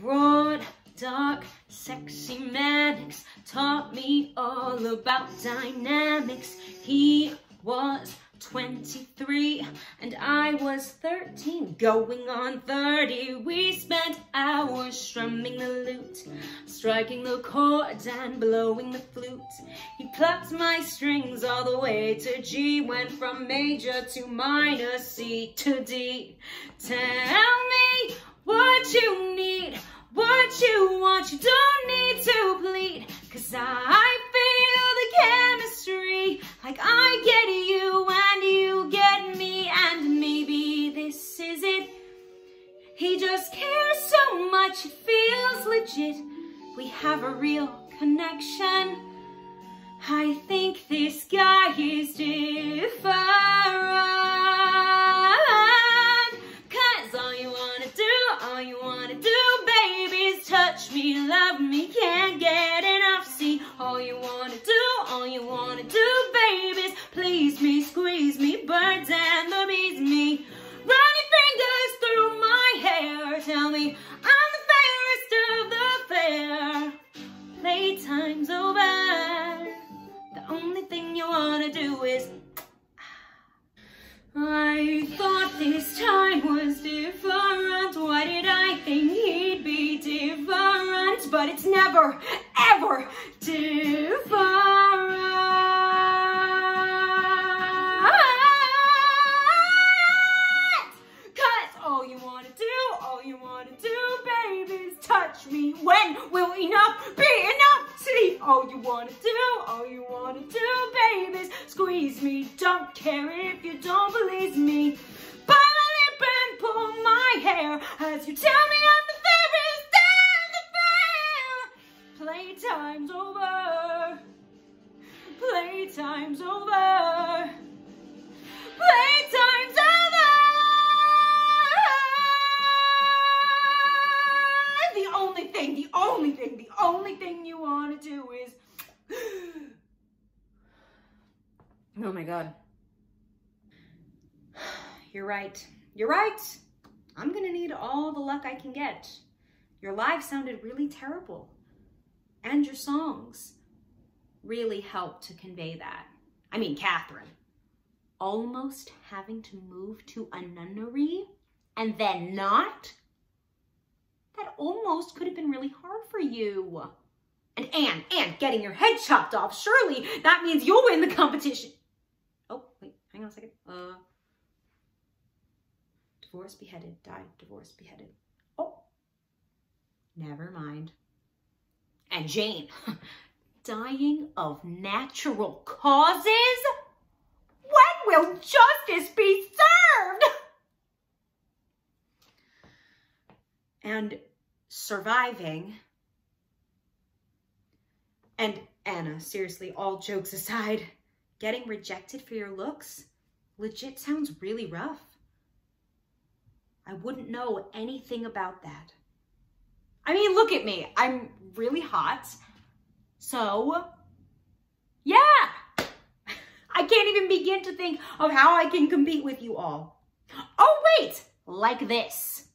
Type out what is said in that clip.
Broad, dark, sexy Mannox taught me all about dynamics. He was 23 and I was 13, going on 30. We spent hours strumming the lute, striking the chords and blowing the flute. He plucked my strings all the way to G, went from major to minor, C to D. Tell He just cares so much, it feels legit, we have a real connection. I think this guy is different. Cause all you wanna do, all you wanna do, baby, is touch me, love me, can't get I thought this time was different. Why did I think he'd be different? But it's never, ever different. Cause all you wanna do, all you wanna do, baby, is touch me. When will enough be all you wanna do, all you wanna do, baby, squeeze me. Don't care if you don't believe me. Bite my lip and pull my hair as you tell me I'm the fairest and the fair. Playtime's over. Playtime's over. Playtime's over. The only thing, the only thing, only thing you want to do is. Oh my God. You're right. You're right. I'm gonna need all the luck I can get. Your live sounded really terrible. And your songs really helped to convey that. I mean, Catherine, almost having to move to a nunnery and then not? That almost could have been really hard for you. And Anne, Anne, getting your head chopped off, surely that means you'll win the competition. Oh, wait, hang on a second. Uh, divorce, beheaded, died, divorce, beheaded. Oh, never mind. And Jane, dying of natural causes? When will justice be served? And surviving. And Anna, seriously, all jokes aside, getting rejected for your looks legit sounds really rough. I wouldn't know anything about that. I mean, look at me. I'm really hot. So, yeah. I can't even begin to think of how I can compete with you all. Oh, wait, like this.